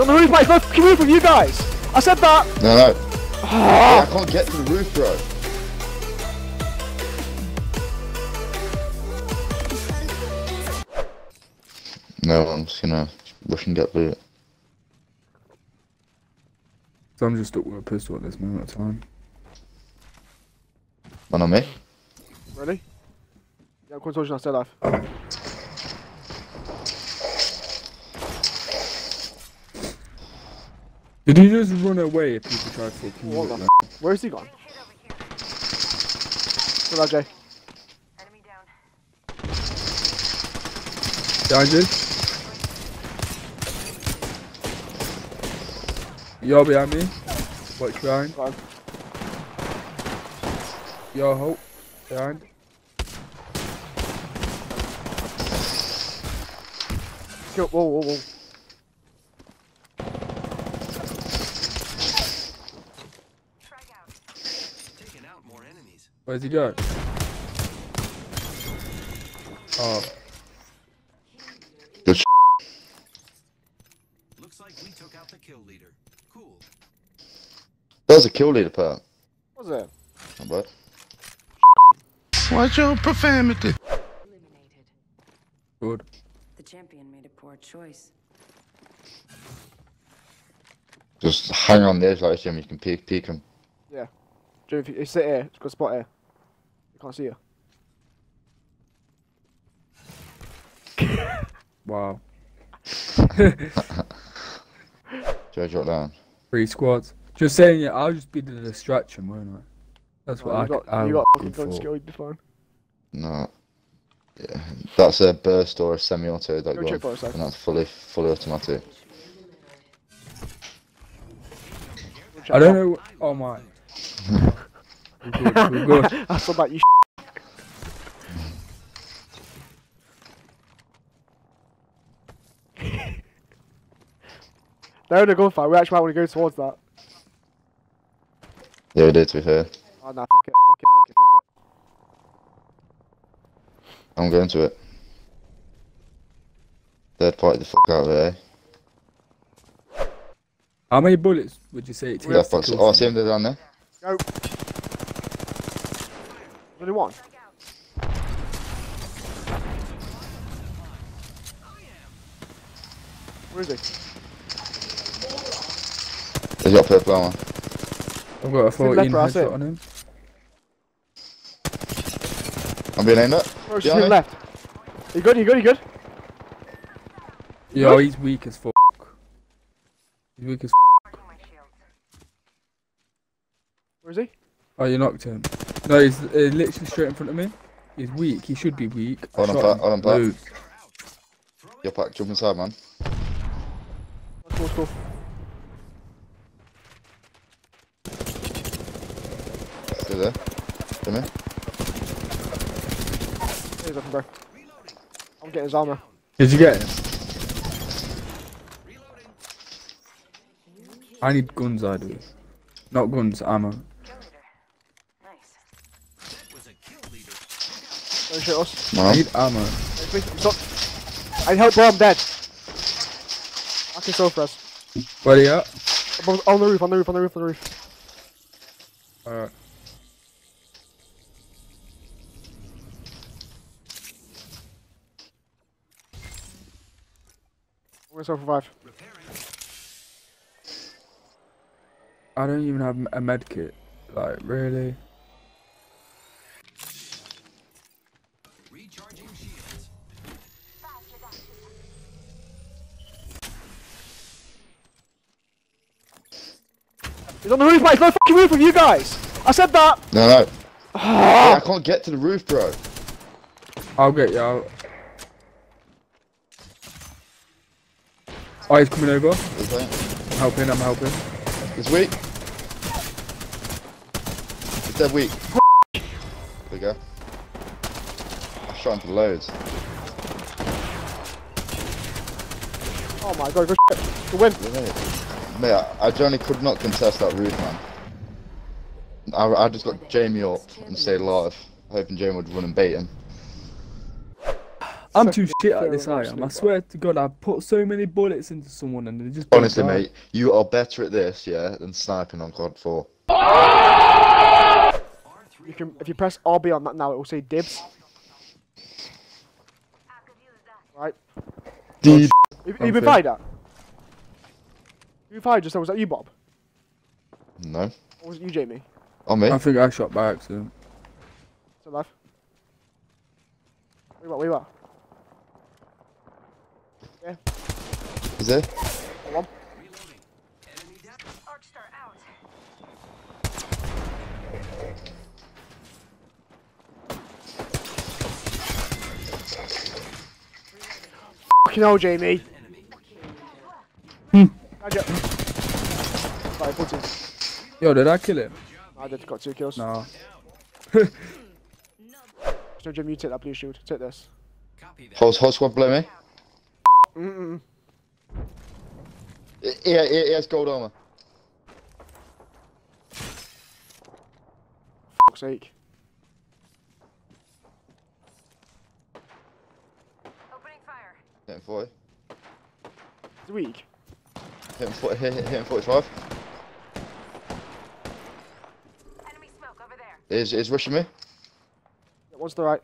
On the roof, mate. He's no fucking roof with you guys. I said that. No, no. Ah. I can't get to the roof, bro. No, I'm just gonna rush and get loot. So I'm just stuck with a pistol at this moment of time. One on me. Ready? Yeah, I'm consulting. I still alive. Did he just run away if people tried to fucking What the him? f- Where is he gone? Jay. Enemy down. Behind you? You're behind me. Watch behind. Yo, hope. Behind. Kill. Whoa, whoa, whoa. Frag out. Taking out more enemies. Where's he going? Oh, Good Looks like we took out the kill leader. Cool. That was a kill leader part. What was it? Not bad. Watch your profanity. Eliminated. good. The champion made a poor choice. Just hang on the edge like this, Jim. You can peek, peek him. Jay, if you, you sit here, it's got a spot here. You can't see you. Wow. Joe, drop down. Three squads. Just saying, yeah, I'll just be the distraction, won't I? That's what Oh, I you got, I you got would fucking gun for. skill, you'd be fine. No. Yeah, that's a burst or a semi-auto that Go go check for a on, sec. and that's fully, fully automatic. I don't know. Oh my. We're good. We're good. That's about you. They're in a gunfight. We actually might want to go towards that. Yeah, we did to be fair. Oh no, fuck it, fuck it, fuck it, fuck it. I'm going to it. Third party the fuck out of it, eh? How many bullets would you say it takes? Yeah, to Oh, see someone? him down there? Go. Only one. Where is he? He's got purple armor. I've got a 14 left, bro, that's headshot on him. I'm being aimed at. Where is Yeah, he to the mate. left? You good? You good? You good? Yo, he's weak as fuck. He's weak as Marking my shields. Where is he? Oh, you knocked him. No, he's uh, literally straight in front of me. He's weak. He should be weak. I Hold on, shot Pat, him hold on, Pat. loads. Your pack, jump inside, man. That's cool, cool. Stay there. Come here. Here's nothing, bro. I'm getting his armor. Did you get him? I need guns, I do. Not guns, ammo. Kill leader. Nice. That was a kill leader. Don't shoot us. I need ammo. Hey, please, Stop. I help, bro. I'm dead. I can solve for us. Where are you at? Above, on the roof, on the roof, on the roof, on the roof. Alright. I'm gonna self revive. Repairing. I don't even have a med kit. Like, really? He's on the roof, mate. He's no fucking roof with you guys. I said that. No, no. Ah. I can't get to the roof, bro. I'll get you out. Oh, he's coming over. He's I'm helping, I'm helping. He's weak. He's dead weak. There we go. I shot him for loads. Oh my god, go shit. The win. Mate, I, I generally could not contest that roof, man. I, I just got Jamie up and stayed alive, hoping Jamie would run and bait him. I'm too shit at this. I am. I swear to God, I put so many bullets into someone and they just. Honestly, mate, you are better at this, yeah, than sniping on COD 4. You can, if you press RB on that now, it will say dibs. Right. Deep. You, you been Okay. Fired at? You fired just then, was that you, Bob? No. Or was it you, Jamie? On me. I think I shot by accident. Still alive? Where you at, where you at? Yeah, Is it? hold on. Enemy down. Arcstar out. Fucking hell, Jamie. Enemy. Gadget. Right, put him. Yo, did I kill him? I did got two kills. No. So, Jim, you take that blue shield. Take this. Copy that. Whole, whole squad below me. Mm-mm. He, he, he has gold armor. Fuck's sake. Opening fire. Hit him 40. It's weak. Hit him, 40, hit, hit hit him 45. Enemy smoke over there. Is is rushing me? Yeah, One's the right.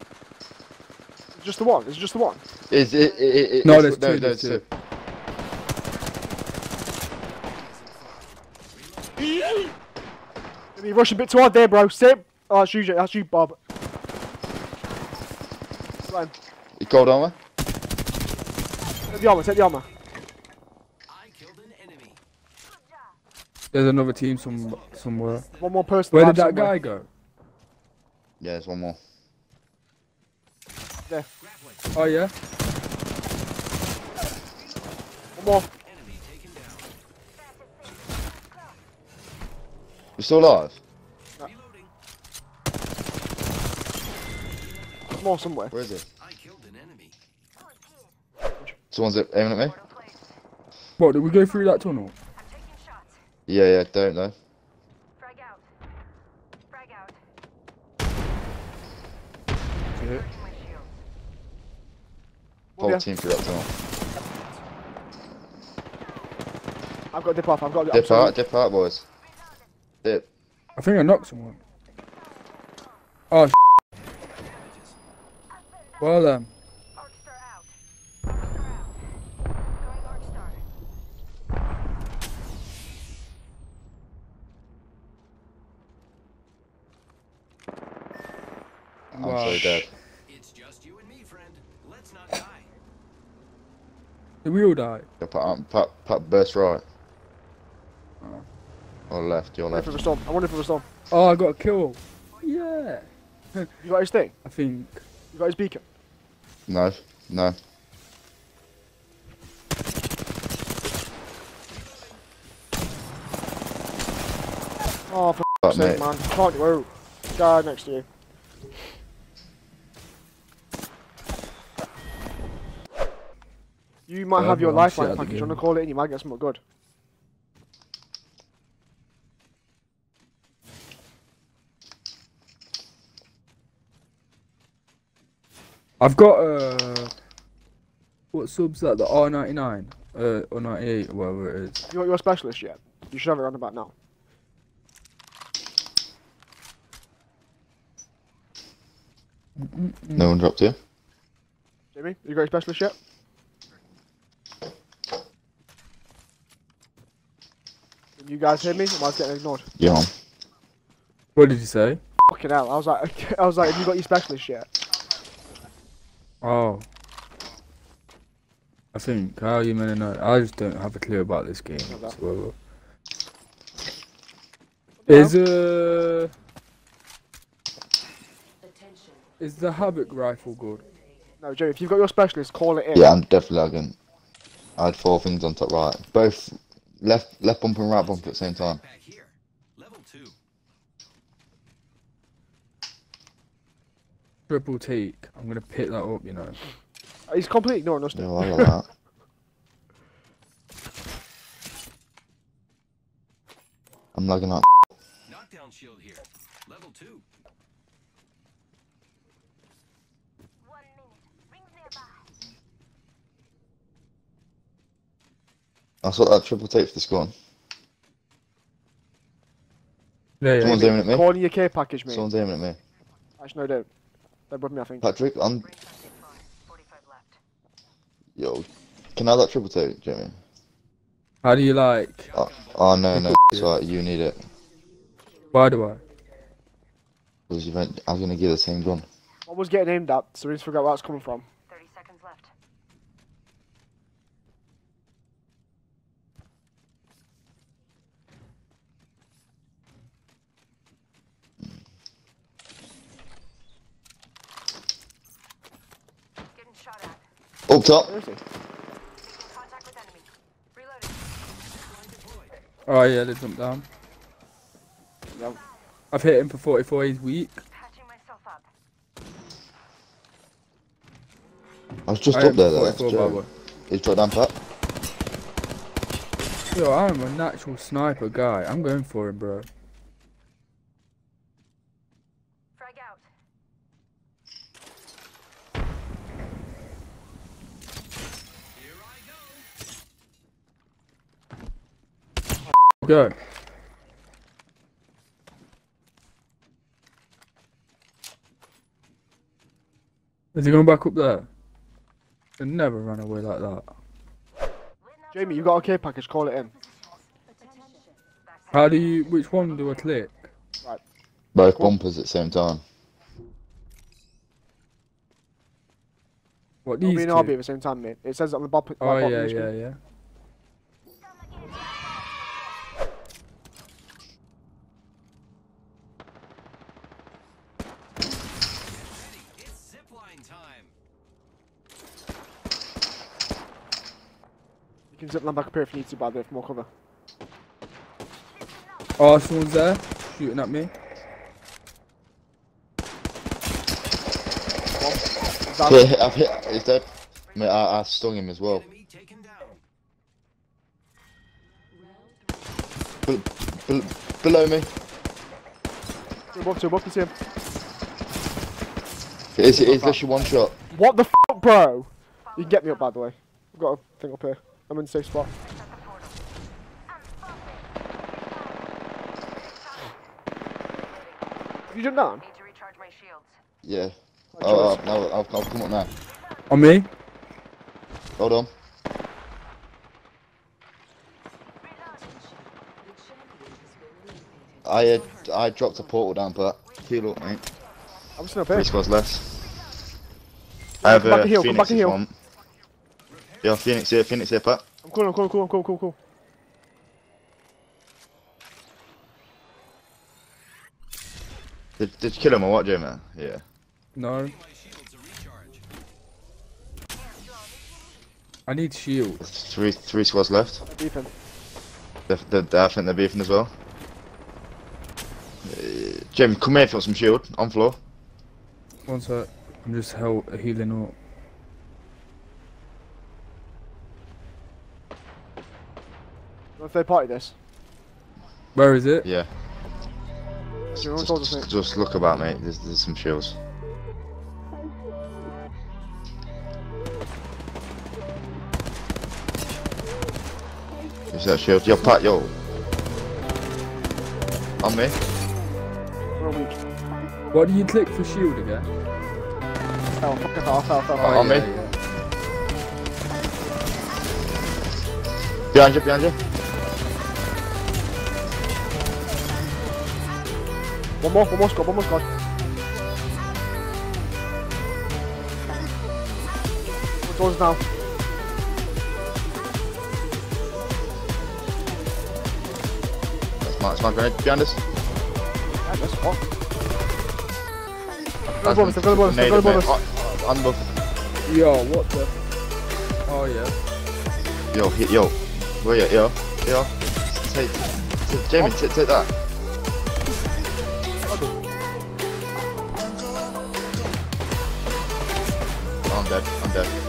It's just the one. It's just the one. Is it? it, it, it No, it's- there's two, No, there's there's two. You rush a bit too hard there, bro. Sit. Oh, that's you, Ja- that's you, Bob. Ryan, He gold armor. Take the armor. Take the armor. I killed an enemy. There's another team some somewhere. One more person. Where did that somewhere. guy go? Yeah, there's one more. There. Oh yeah. One more. Enemy taken down. You still alive? Reloading. One more somewhere. Where is he? Someone's aiming at me. Portal. What? Did we go through that tunnel? I'm taking shots. Yeah, yeah, don't know. Frag out. Frag out. Yeah. Charging my shields. Whole yeah. team through that tunnel. I've got to dip off. I've got to Dip out, dip out, boys. Dip. I think I knocked someone. Oh. Well um. Arcstar out. Arcstar out. Going Arcstar. I'm Wow. so dead. It's just you and me, friend. Let's not die. We all die? Yeah, pat, um, pat, pat, burst right. Oh. Or left, your I wonder left. if it was storm. I wonder if it was storm. Oh, I got a kill. Yeah. You got his thing. I think. You got his beacon. No, no. Oh, for fuck's sake, man. Can't do it. Guy next to you. You might Yeah, have your but I'm lifeline package. You want to call it and you might get something good. I've got uh. What subs that? The R99? Uh, or 98, whatever it is. You got your specialist yet? You should have it around about now. No one dropped here. Jamie, you got your specialist yet? You guys hear me? Am I getting ignored? Yeah. What did you say? Fucking hell! I was like, I was like, have you got your specialist yet? Oh. I think, how you meant to know? I just don't have a clue about this game. Not that. whatsoever. Is uh is the havoc rifle good? No, Jamie. If you've got your specialist, call it in. Yeah, I'm definitely lagging. I had four things on top right. Both left left bump and right bump at the same time. Level two. Triple take. I'm gonna pick that up, you know. He's completely ignoring us. Yeah, now. I like that. I'm lagging out. Knockdown shield here. Level two. I saw that triple take for the spawn. Yeah, yeah. Someone's aiming at me. Calling your care package, mate. Someone's aiming at me. Actually, no, don't. They're above me, I think. Patrick, I'm. Ring testing fine. 45 left. Yo, can I have that triple take, Jamie? How do you like? Oh, oh no, no, it's right. You need it. Why do I? Because you went, I was gonna give the same gun. I was getting aimed at, so we need to figure out where it's coming from. 30 seconds left. Getting shot at. Up top. Where is he? Making contact with enemy. Reloading. Oh yeah, they jumped down. Yeah. I've hit him for 44. He's weak. Patching myself up. I was just I up there though. 44 by the way. He's dropped down pat. Yo, I'm a natural sniper guy. I'm going for him, bro. Frag out. Here I go. Go. Is he going back up there? They never run away like that. Jamie, you got a care package, call it in. How do you? Which one do I click? Both bumpers at the same time. What It'll these be an two? RB at the same time, mate. It says on the oh, bottom. Oh yeah, yeah, yeah. You can zip line back up here if you need to, by the way, for more cover. Oh, someone's there shooting at me. Is Yeah, I've hit. He's dead. Mate, I, I stung him as well. Enemy taken down. Be- be- below me. Two above, two above, can see him. It's, it's literally one shot. What the fuck, bro? You can get me up, by the way. I've got a thing up here. I'm in safe spot. Set the portal. You jump down? Need to recharge my shields. Yeah. Oh, Oh, no, I'll, I'll come up now. On me? Hold on. I uh, I dropped a portal down, but heal up, mate. I'm just up here. Three squads left. I have come a and heal, come Phoenix back and if you heal. Want. Yeah, Phoenix here, Phoenix here, Pat. I'm cool, I'm cool, I'm cool, I'm cool, cool, cool. Did, did you kill him or what, Jamie? Yeah. No. My shields are recharge. I need shield. Three three squads left. Deep in. They're, they're, I think they're beefing as well. Uh, Jim, come here for some shield. On floor. One sec. I'm just hel- healing up. If they party this. Where is it? Yeah. Just, just, just look about, mate. There's, there's some shields. Is that shield? Yo, Pat, yo. On me. We're. What do you click for shield again? Oh, fell, fucking fell, fell, fell, Oh, fell. on oh, me. yeah. Behind you, behind you. One more, one more squad, one more squad. Doors now. That's my, that's my grenade. Behind us. Yeah, that's what. Go That's above us, go above us, grenade go at me. above us. On above. Yo, what the? Oh yeah. Yo, hit, yo. Where you, yo? Yo. Take, take Jamie, take, take that. I'm I'm dead.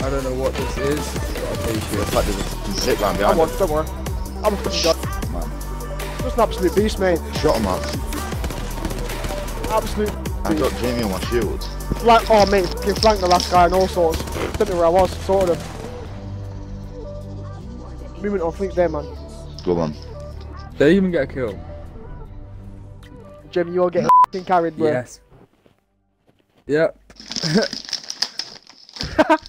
I don't know what this is, but I'll take In there's a, there's a zip line I behind won, us. don't worry. I'm a fucking god. Man, Just an absolute beast, mate. shot him up. Absolute I got Jamie on my shield. flank. Oh mate, fucking flanked the last guy and all sorts. Didn't know where I was. Sorted him. Movement on fleek there, man. Go on. They even get a kill. Jim, you're getting fucking carried, bro. Yes. Yep.